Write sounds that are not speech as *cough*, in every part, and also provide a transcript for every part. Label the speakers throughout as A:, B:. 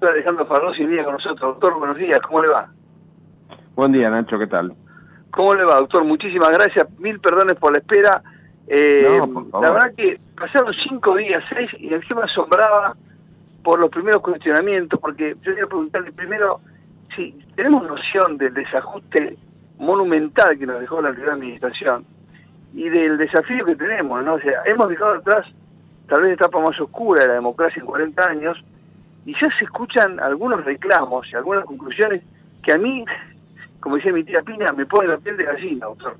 A: doctor Alejandro Farrosi día con nosotros. Doctor, buenos días, ¿cómo le va?
B: Buen día, Nacho, ¿qué tal?
A: ¿Cómo le va, doctor? Muchísimas gracias, mil perdones por la espera. Eh, la verdad que pasaron cinco días, seis, y encima asombraba por los primeros cuestionamientos, porque yo quería preguntarle primero si tenemos noción del desajuste monumental que nos dejó la anterior administración y del desafío que tenemos, ¿no? O sea, hemos dejado atrás tal vez la etapa más oscura de la democracia en 40 años y ya se escuchan algunos reclamos y algunas conclusiones que a mí, como decía mi tía Pina, me pone la piel de gallina, doctor.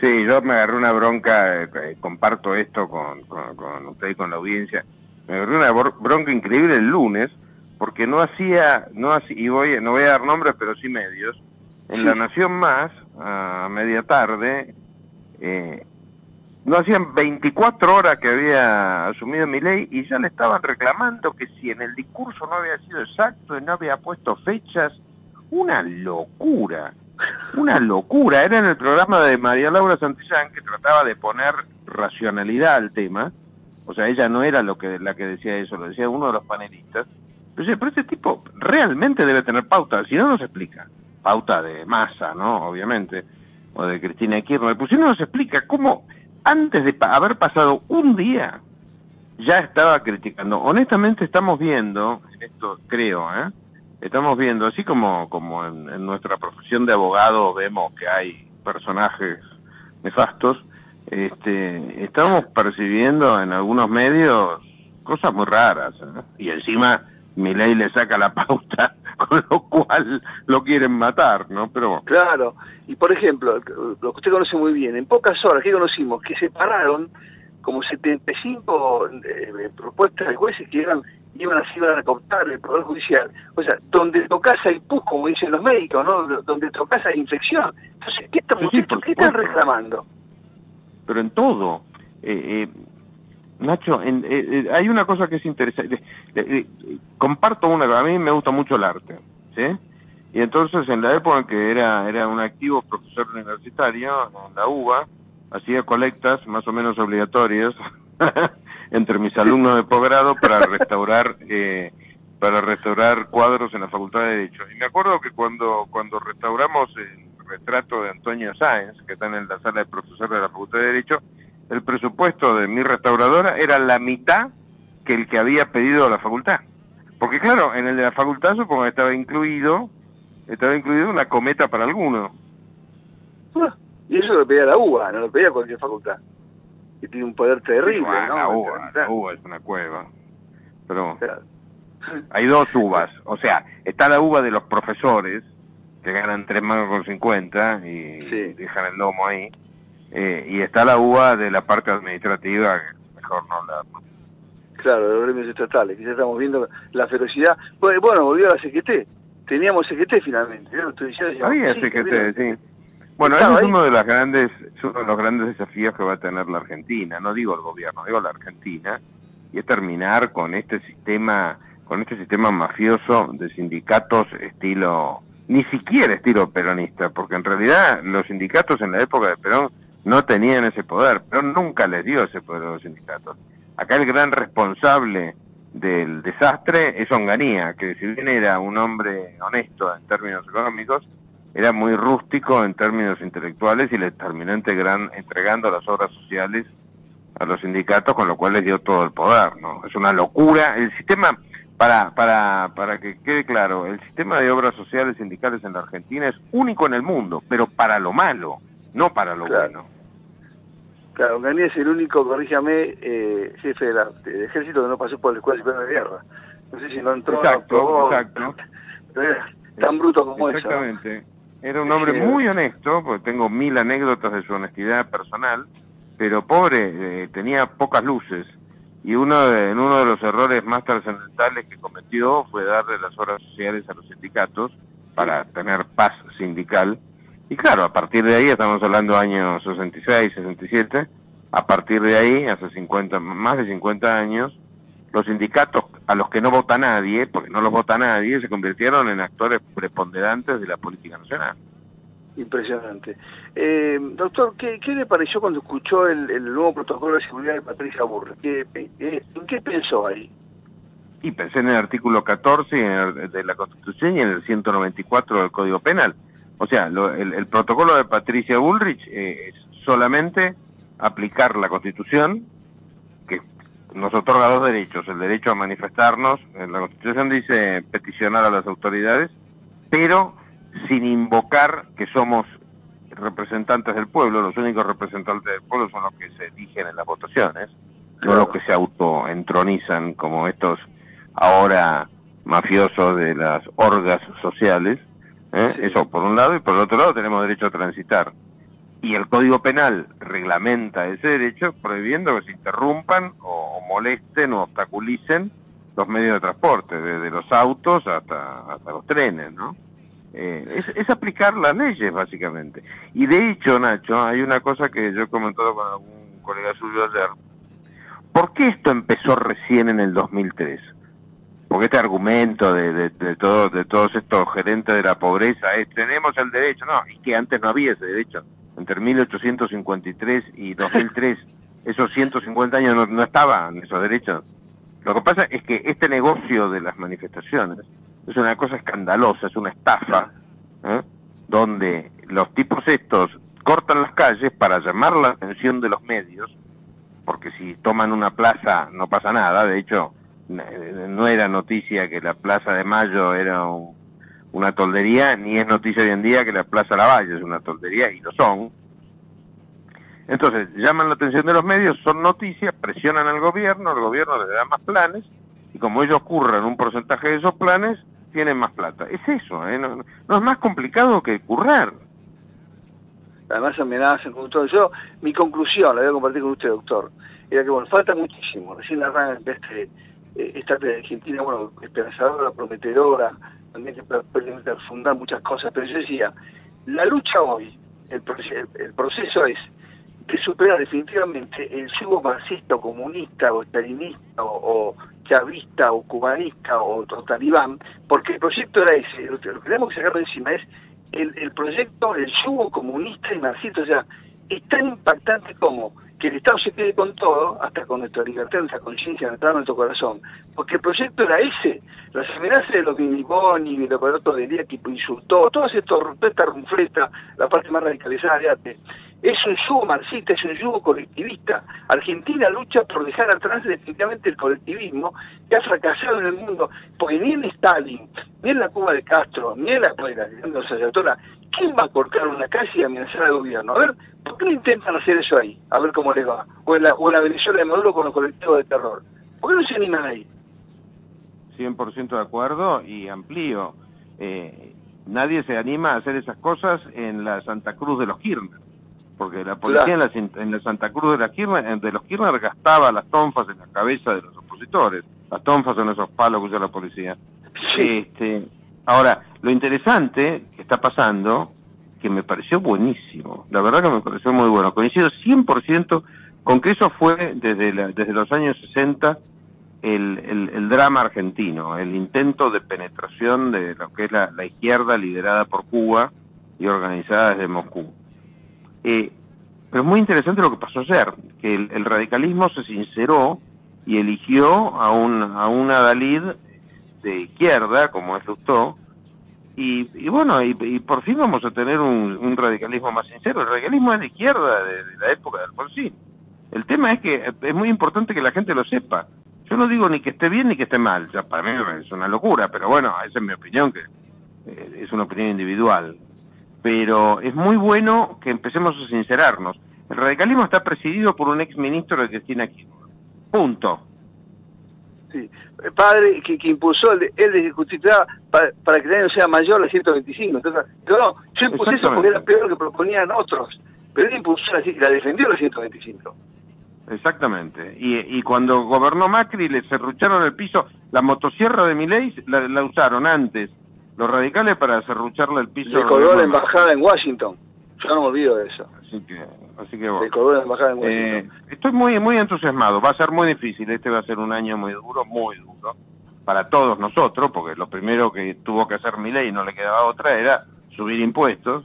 B: Sí, yo me agarré una bronca, eh, eh, comparto esto con, con, usted y con la audiencia, me agarré una bronca increíble el lunes, porque no hacía, no hacía, y voy, no voy a dar nombres, pero sí medios, en La Nación Más, a media tarde, eh, no hacían 24 horas que había asumido mi ley y ya le estaban reclamando que si en el discurso no había sido exacto y no había puesto fechas, una locura, una locura. Era en el programa de María Laura Santillán que trataba de poner racionalidad al tema, o sea, ella no era lo que la que decía eso, lo decía uno de los panelistas. Pero, pero ese tipo realmente debe tener pauta, si no, no se explica. Pauta de masa, ¿no? Obviamente o de Cristina Kirchner, pues si no nos explica cómo antes de haber pasado un día ya estaba criticando. Honestamente estamos viendo, esto creo, ¿eh? estamos viendo, así como, como en, nuestra profesión de abogado vemos que hay personajes nefastos, este, estamos percibiendo en algunos medios cosas muy raras. ¿eh? Y encima mi ley le saca la *laughs* pauta *laughs* con lo cual lo quieren matar, ¿no? Pero
A: Claro, y por ejemplo, lo que usted conoce muy bien, en pocas horas, ¿qué conocimos? Que se pararon como 75 eh, propuestas de jueces que iban, iban a iban a recomptar el Poder Judicial. O sea, donde tocas hay pus, como dicen los médicos, ¿no? Donde tocas hay infección. Entonces, ¿qué, ¿qué están reclamando?
B: Pero en todo. Eh, eh, Nacho, eh, eh, hay una cosa que es interesante. Eh, comparto una, a mí me gusta mucho el arte, ¿sí? Y entonces en la época en que era, era un activo profesor universitario en la UBA, hacía colectas más o menos obligatorias *laughs* entre mis alumnos de posgrado para restaurar *laughs* para restaurar cuadros en la Facultad de Derecho. Y me acuerdo que cuando, cuando restauramos el retrato de Antonio Sáenz, que está en la sala de profesor de la Facultad de Derecho, el presupuesto de mi restauradora era la mitad que el que había pedido la facultad. Porque claro, en el de la facultad supongo que estaba incluido, estaba incluido una cometa para alguno.
A: Ah, y eso lo pedía la UBA, no lo pedía cualquier facultad. Que tiene un poder terrible, ¿no?
B: La UBA, la UBA es una cueva. Pero *laughs* hay dos UBAs. O sea, está la UBA de los profesores, que ganan tres mangos con 50 y dejan el lomo ahí eh, y está la UBA de la parte administrativa, mejor no la...
A: Claro, de los gremios estatales, que ya estamos viendo la ferocidad. Bueno, volvió a la CGT, teníamos CGT finalmente, ¿no?
B: Había CGT, sí. Bueno, ese es uno de las grandes, uno de los grandes desafíos que va a tener la Argentina, no digo el gobierno, digo la Argentina, y es terminar con este sistema, con este sistema mafioso de sindicatos estilo, ni siquiera estilo peronista, porque en realidad los sindicatos en la época de Perón no tenían ese poder, pero nunca les dio ese poder a los sindicatos. Acá el gran responsable del desastre es Onganía, que si bien era un hombre honesto en términos económicos, era muy rústico en términos intelectuales y le terminó entregando las obras sociales a los sindicatos, con lo cual les dio todo el poder, ¿no? Es una locura. El sistema, para, para, para que quede claro, el sistema de obras sociales sindicales en la Argentina es único en el mundo, pero para lo malo, no para lo bueno.
A: Claro, Ganí es el único, corríjame, eh, jefe del ejército que no pasó por la escuela superior de guerra. No sé si no entró.
B: Exacto, exacto. *laughs*
A: tan bruto como
B: eso. Exactamente. Era un hombre muy honesto, porque tengo mil anécdotas de su honestidad personal, pero pobre, eh, tenía pocas luces. Y uno de, en uno de los errores más trascendentales que cometió fue darle las horas sociales a los sindicatos para tener paz sindical y claro, a partir de ahí, estamos hablando años 66, 67, a partir de ahí, hace 50, más de 50 años, los sindicatos a los que no vota nadie, porque no los vota nadie, se convirtieron en actores preponderantes de la política nacional.
A: Impresionante. Eh, doctor, ¿qué, le pareció cuando escuchó el, nuevo protocolo de seguridad de Patricia Burr? ¿Qué, eh, ¿Qué pensó ahí?
B: Y pensé en el artículo 14 de la Constitución y en el 194 del Código Penal. O sea, el, protocolo de Patricia Bullrich eh, es solamente aplicar la Constitución, que nos otorga dos derechos, el derecho a manifestarnos, en la Constitución dice peticionar a las autoridades, pero sin invocar que somos representantes del pueblo, los únicos representantes del pueblo son los que se eligen en las votaciones, no los que se autoentronizan como estos ahora mafiosos de las orgas sociales. ¿Eh? Eso por un lado, y por el otro lado tenemos derecho a transitar. Y el Código Penal reglamenta ese derecho prohibiendo que se interrumpan o, molesten o obstaculicen los medios de transporte, desde los autos hasta, hasta los trenes, ¿no? Eh, es, aplicar las leyes, básicamente. Y de hecho, Nacho, hay una cosa que yo he comentado con algún colega suyo ayer. ¿Por qué esto empezó recién en el 2003? Porque este argumento de, de, todo, de todos estos gerentes de la pobreza es tenemos el derecho, no, y que antes no había ese derecho. Entre 1853 y 2003, *laughs* esos 150 años no, no estaban esos derechos. Lo que pasa es que este negocio de las manifestaciones es una cosa escandalosa, es una estafa, ¿eh? donde los tipos estos cortan las calles para llamar la atención de los medios, porque si toman una plaza no pasa nada, de hecho no era noticia que la Plaza de Mayo era una toldería, ni es noticia hoy en día que la Plaza Lavalle es una toldería, y lo son. Entonces, llaman la atención de los medios, son noticias, presionan al gobierno, el gobierno les da más planes, y como ellos curran un porcentaje de esos planes, tienen más plata. Es eso, ¿eh? no, es más complicado que currar.
A: Además amenazan con todo. Yo, mi conclusión, la voy a compartir con usted, doctor, era que, bueno, falta muchísimo. Recién arranca este, eh, esta de Argentina, bueno, esperanzadora, prometedora, también que puede fundar muchas cosas, pero yo decía, la lucha hoy, el, el proceso es de superar definitivamente el yugo marxista o comunista o estalinista o, chavista o cubanista o, talibán, porque el proyecto era ese, lo que tenemos que sacar de encima es el, el proyecto, el yugo comunista y marxista, o sea, es tan impactante como que el Estado se quede con todo, hasta con nuestra libertad, nuestra conciencia, nuestra nuestro corazón, porque el proyecto era ese, las amenazas de los Miniboni, de los otro de día que insultó, todas estas esta rumfleta, la parte más radicalizada de arte, es un yugo marxista, es un yugo colectivista. Argentina lucha por dejar atrás definitivamente el colectivismo que ha fracasado en el mundo, porque ni en Stalin, ni en la Cuba de Castro, ni en la Cuba de los Ayatollah, ¿quién va a cortar una calle y amenazar al gobierno? A ver, ¿por qué no intentan hacer eso ahí? A ver cómo les va. O en la, o en la Venezuela de Maduro con los colectivos de terror. ¿Por qué no se animan ahí?
B: 100% de acuerdo y amplío. Eh, nadie se anima a hacer esas cosas en la Santa Cruz de los Kirchner porque la policía en, la, Santa Cruz de, la Kirchner, de los Kirchner gastaba las tonfas en la cabeza de los opositores. Las tonfas son esos palos que usa la policía. Este, ahora, lo interesante que está pasando, que me pareció buenísimo, la verdad que me pareció muy bueno, coincido 100% con que eso fue desde, desde los años 60 el, el, drama argentino, el intento de penetración de lo que es la, la izquierda liderada por Cuba y organizada desde Moscú. Eh, pero es muy interesante lo que pasó ayer, que el, radicalismo se sinceró y eligió a, un, a una Dalid de izquierda, como es y, y bueno, y, por fin vamos a tener un, radicalismo más sincero. El radicalismo es de izquierda de, la época de Alfonsín. El tema es que es muy importante que la gente lo sepa. Yo no digo ni que esté bien ni que esté mal, ya para mí es una locura, pero bueno, esa es mi opinión, que eh, es una opinión individual pero es muy bueno que empecemos a sincerarnos. El radicalismo está presidido por un ex ministro de Cristina Kirchner. Punto.
A: Sí, el padre que, impulsó el, el de justicia para, para, que el año sea mayor a 125. Entonces, yo no, yo impulsé eso porque era peor que proponían otros, pero él impulsó la, la defendió la 125.
B: Exactamente. Y, y cuando gobernó Macri le cerrucharon el piso, la motosierra de Milei la, la usaron antes los radicales para cerrucharle el piso.
A: Le colgó la embajada en Washington. Yo no me olvido de eso.
B: Así que, así que bueno.
A: Eh,
B: estoy muy, muy entusiasmado. Va a ser muy difícil. Este va a ser un año muy duro, muy duro. Para todos nosotros, porque lo primero que tuvo que hacer ley y no le quedaba otra era subir impuestos.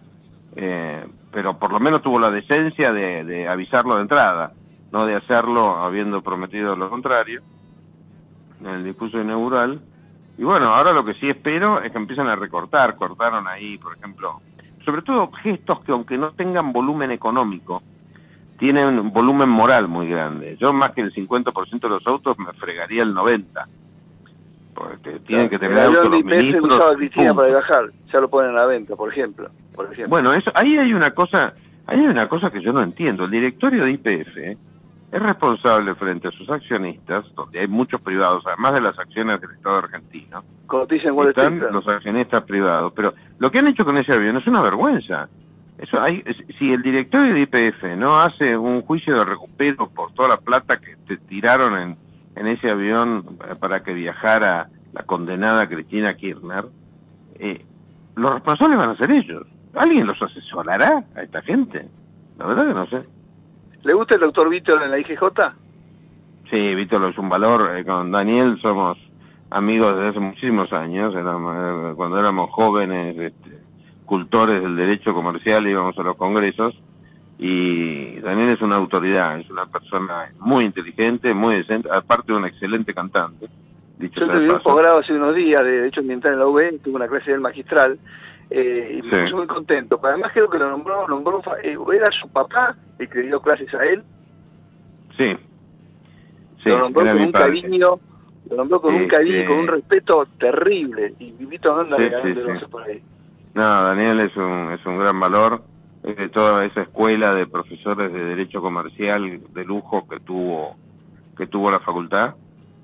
B: Eh, pero por lo menos tuvo la decencia de, de avisarlo de entrada, no de hacerlo habiendo prometido lo contrario. en el discurso inaugural. Y bueno, ahora lo que sí espero es que empiecen a recortar, cortaron ahí, por ejemplo, sobre todo gestos que aunque no tengan volumen económico, tienen un volumen moral muy grande. Yo más que el 50% de los autos me fregaría el 90%. Porque tienen que tener autos los ministros.
A: para viajar, ya lo ponen a la venta, por ejemplo. Por ejemplo.
B: Bueno, eso, ahí hay una cosa, ahí hay una cosa que yo no entiendo. El directorio de IPF es responsable frente a sus accionistas, donde hay muchos privados, además de las acciones del Estado argentino. están los accionistas privados. Pero lo que han hecho con ese avión es una vergüenza. Eso hay, si el directorio de IPF no hace un juicio de recupero por toda la plata que te tiraron en, en ese avión para que viajara la condenada Cristina Kirchner, eh, los responsables van a ser ellos. ¿Alguien los asesorará a esta gente? La verdad que no sé.
A: ¿Le gusta el doctor Víctor en la IGJ?
B: Sí, Víctor es un valor. Eh, con Daniel somos amigos desde hace muchísimos años. Eh, cuando éramos jóvenes, este, cultores del derecho comercial, íbamos a los congresos. Y Daniel es una autoridad, es una persona muy inteligente, muy decente, aparte de un excelente cantante.
A: Dicho Yo tuve un posgrado hace unos días de Derecho Ambiental en la UB, tuve una clase del magistral, eh, y me puse muy contento. Además creo que lo nombró, nombró eh, era su papá el que dio clases a él.
B: Sí.
A: sí lo nombró con un cariño, lo nombró con un cariño, con un respeto terrible. Y Vivito anda sí, sí, por ahí.
B: No, Daniel es un, es un gran valor. Es de toda esa escuela de profesores de Derecho Comercial de lujo que tuvo, que tuvo la facultad.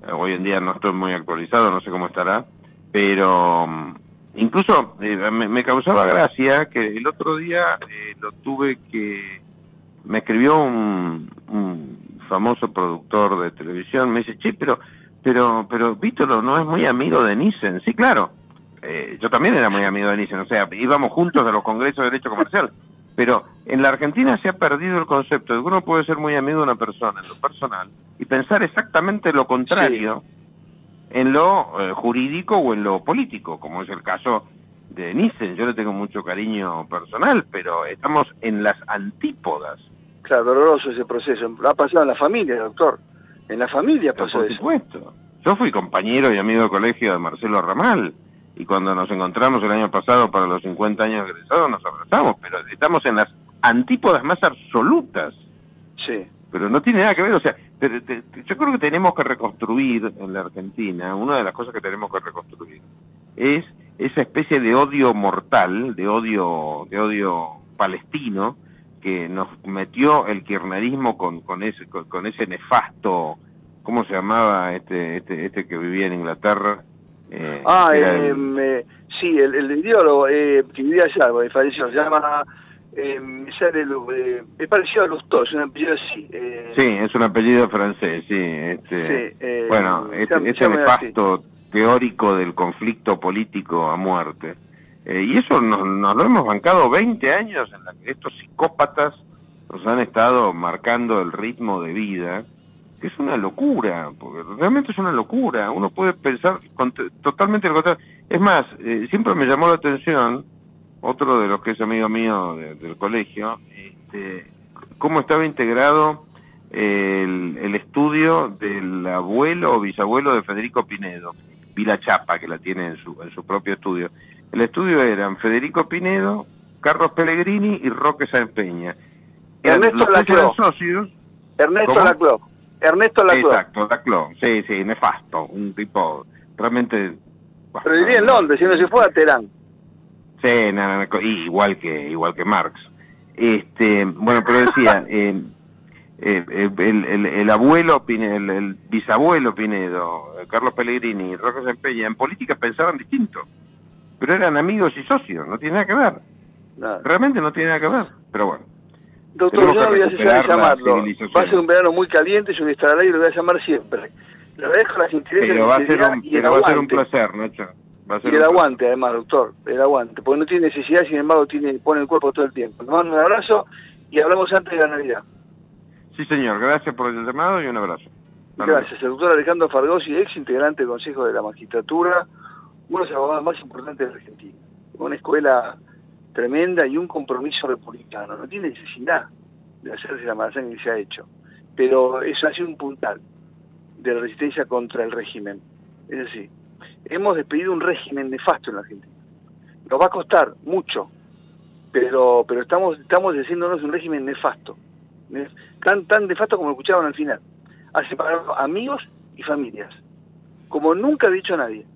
B: Eh, hoy en día no estoy muy actualizado, no sé cómo estará, pero mm, Incluso eh, me, causaba gracia que el otro día eh, lo tuve que... Me escribió un, famoso productor de televisión, me dice, che, pero, pero, pero Víctor no es muy amigo de Nissen. Sí, claro, eh, yo también era muy amigo de Nissen, o sea, íbamos juntos a los congresos de Derecho Comercial. Pero en la Argentina se ha perdido el concepto de que uno puede ser muy amigo de una persona en lo personal y pensar exactamente lo contrario en lo eh, jurídico o en lo político, como es el caso de Nissen. Yo le tengo mucho cariño personal, pero estamos en las antípodas.
A: Claro, doloroso ese proceso. Ha pasado en la familia, doctor. En la familia pasó
B: Por supuesto. Yo fui compañero y amigo de colegio de Marcelo Ramal. Y cuando nos encontramos el año pasado para los 50 años egresados nos abrazamos, pero estamos en las antípodas más absolutas.
A: Sí.
B: Pero no tiene nada que ver, o sea, yo creo que tenemos que reconstruir en la Argentina, una de las cosas que tenemos que reconstruir es esa especie de odio mortal, de odio, de odio palestino, que nos metió el kirchnerismo con, con, ese, con, ese nefasto, ¿cómo se llamaba este, este, este que vivía en Inglaterra?
A: Eh, ah, eh, sí, el, el ideólogo eh, que vivía allá, falleció, se llama eh, eh, es parecido a Lustó, es un apellido así. Eh.
B: sí, es un apellido francés, sí. Este, eh, bueno, este, ese nefasto teórico del conflicto político a muerte. y eso nos, lo hemos bancado 20 años en la que estos psicópatas nos han estado marcando el ritmo de vida, que es una locura, porque realmente es una locura. Uno puede pensar totalmente lo contrario. Es más, siempre me llamó la atención otro de los que es amigo mío del colegio, este, cómo estaba integrado el, estudio del abuelo o bisabuelo de Federico Pinedo, Vila Chapa, que la tiene en su, en su propio estudio. El estudio eran Federico Pinedo, Carlos Pellegrini y Roque Sáenz Peña.
A: Ernesto Laclau. socios. Ernesto Laclau. Ernesto Laclau.
B: Exacto, Laclau. Sí, sí, nefasto. Un tipo realmente...
A: Pero vivía en Londres, si no se fue a Teherán.
B: Sí, igual que igual que Marx. Este, bueno, pero decía, *laughs* eh, eh, el, el, abuelo Pinedo, el, bisabuelo Pinedo, Carlos Pellegrini y Rojas Empeña, en política pensaban distinto, pero eran amigos y socios, no tiene nada que ver. Realmente no tiene nada que ver, pero bueno.
A: Doctor, yo no voy a de llamarlo. Va a ser un verano muy caliente, yo voy a estar ahí y lo voy a llamar siempre. Lo dejo las
B: Pero va a ser un, pero va a ser un placer, Nacho
A: y el aguante, además, doctor, el aguante, porque no tiene necesidad, sin embargo, tiene pone el cuerpo todo el tiempo. Nos mando un abrazo y hablamos antes de la Navidad.
B: Sí, señor, gracias por el llamado y un abrazo.
A: Gracias. El doctor Alejandro Fargosi, ex integrante del Consejo de la Magistratura, uno de los abogados más importantes de Argentina. Una escuela tremenda y un compromiso republicano. No tiene necesidad de hacerse la mala que se ha hecho. Pero eso ha sido un puntal de la resistencia contra el régimen. Es decir, hemos despedido un régimen nefasto en la Argentina. Nos va a costar mucho, pero, pero estamos, estamos diciéndonos un régimen nefasto. Tan, tan nefasto como lo escuchaban al final. Ha separado amigos y familias. Como nunca ha dicho nadie.